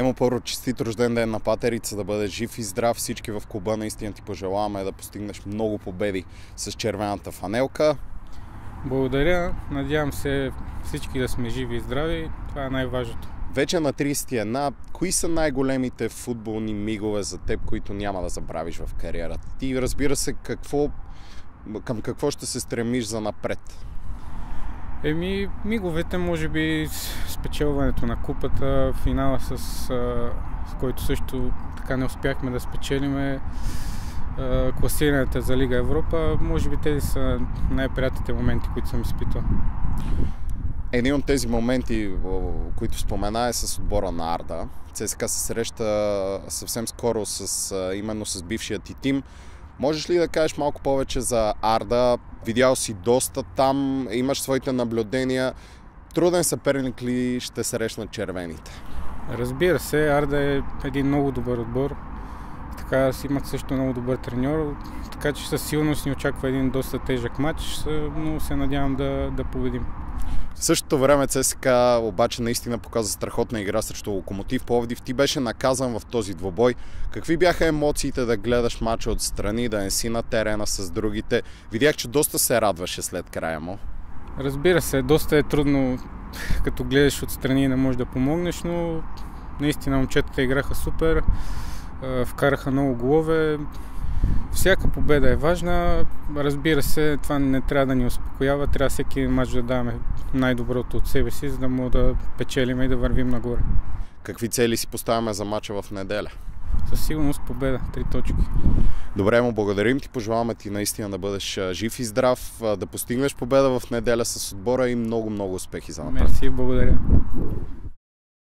Емо първо честит рожден ден на патерица, да бъде жив и здрав. Всички в клуба наистина ти пожелаваме да постигнеш много победи с червената фанелка. Благодаря. Надявам се всички да сме живи и здрави. Това е най-важното. Вече на 31, кои са най-големите футболни мигове за теб, които няма да забравиш в кариерата? Ти разбира се, какво, към какво ще се стремиш за напред? Еми, миговете, може би спечелването на купата, финала с, с който също така не успяхме да спечелиме класирането за Лига Европа, може би тези са най-приятните моменти, които съм изпитал. Един от тези моменти, които спомена е с отбора на Арда. ЦСКА се среща съвсем скоро с, именно с бившия ти тим. Можеш ли да кажеш малко повече за Арда? Видял си доста там, имаш своите наблюдения. Труден съперник ли ще срещнат червените? Разбира се, Арда е един много добър отбор. Така си имат също много добър треньор, така че със сигурност ни очаква един доста тежък матч, но се надявам да, да победим. В същото време ЦСКА обаче наистина показа страхотна игра срещу Локомотив Пловдив. Ти беше наказан в този двобой. Какви бяха емоциите да гледаш мача отстрани, да не си на терена с другите? Видях, че доста се радваше след края му. Разбира се, доста е трудно като гледаш отстрани и не можеш да помогнеш, но наистина момчетата играха супер, вкараха много голове. Всяка победа е важна. Разбира се, това не трябва да ни успокоява. Трябва всеки матч да даваме най-доброто от себе си, за да му да печелим и да вървим нагоре. Какви цели си поставяме за матча в неделя? Със сигурност победа. Три точки. Добре, му благодарим ти. Пожелаваме ти наистина да бъдеш жив и здрав, да постигнеш победа в неделя с отбора и много-много успехи за напред. Мерси, благодаря.